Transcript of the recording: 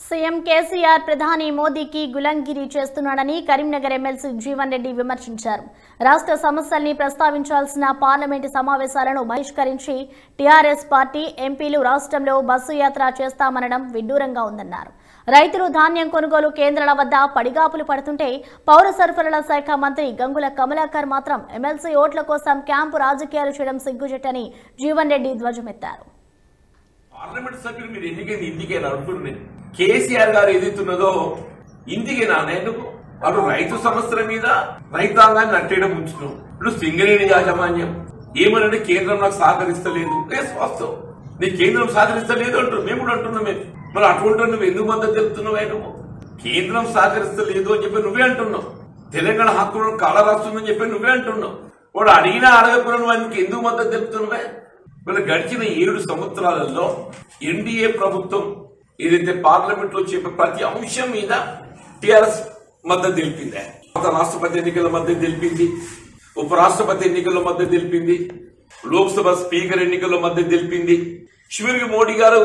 CM KCR ప్రధాని మోదీకి గులంగిరి చేస్తున్నాడని కరీంనగర్ ఎమ్మెల్సీ జీవన్ రెడ్డి విమర్శించారు. రాష్ట్ర సమస్యల్ని ప్రస్తావించాల్సిన పార్లమెంటు సమావేశాలను బహిష్కరించి టీఆర్ఎస్ పార్టీ ఎంపీలు రాష్ట్రంలో బస్సు యాత్ర చేస్తామనడం విడ్డూరంగా ఉందన్నారు. రైతులు ధాన్యం కొనుగోలు కేంద్రాల వద్ద పడిగాపులు పడుతుంటే పౌర సరఫరాల శాఖ మంత్రి గంగుల కమలాకర్ మాత్రం ఎమ్మెల్సీ ఓట్ల కోసం క్యాంపు రాజకీయాలు చేయడం సిగ్గుజెట్టని జీవన్ రెడ్డి ధ్వజమెత్తారు. పార్లమెంట్ సభ్యులు మీరు ఎన్నికైంది ఇంటికేనా అంటున్నాను నేను? కేసీఆర్ గారు ఏదైతున్నదో ఇంటికేనా నేను వాళ్ళు రైతు సమస్యల మీద రైతాంగాన్ని నట్టేయడం ఉంచుతున్నాం ఇప్పుడు సింగరేణి యాజమాన్యం ఏమనంటే కేంద్రం నాకు సహకరిస్తలేదు. వాస్తవం నీ కేంద్రం సహకరిస్తలేదు అంటూ మేము కూడా అంటున్నాం మేము మరి అటువంటి నువ్వు ఎందుకు మద్దతు చెప్తున్నావు నువ్వు? కేంద్రం సహకరిస్తలేదు అని చెప్పి నువ్వే అంటున్నావు. తెలంగాణ హక్కులను కాలరాస్తుందని చెప్పి నువ్వే అంటున్నావు. వాడు అడిగినా అడగకుండా నువ్వు ఆయనకి ఎందుకు మద్దతు తెలుపుతున్నావే మరి గడిచిన ఏడు సంవత్సరాలలో ఎన్డీఏ ప్రభుత్వం ఏదైతే పార్లమెంట్లో చెప్పే ప్రతి అంశం మీద టిఆర్ఎస్ మద్దతు తెలిపింది. గత రాష్ట్రపతి ఎన్నికల మద్దతు తెలిపింది. ఉపరాష్ట్రపతి ఎన్నికల మద్దతు తెలిపింది. లోక్సభ స్పీకర్ ఎన్నికల మద్దతు తెలిపింది. చివరికి మోడీ గారు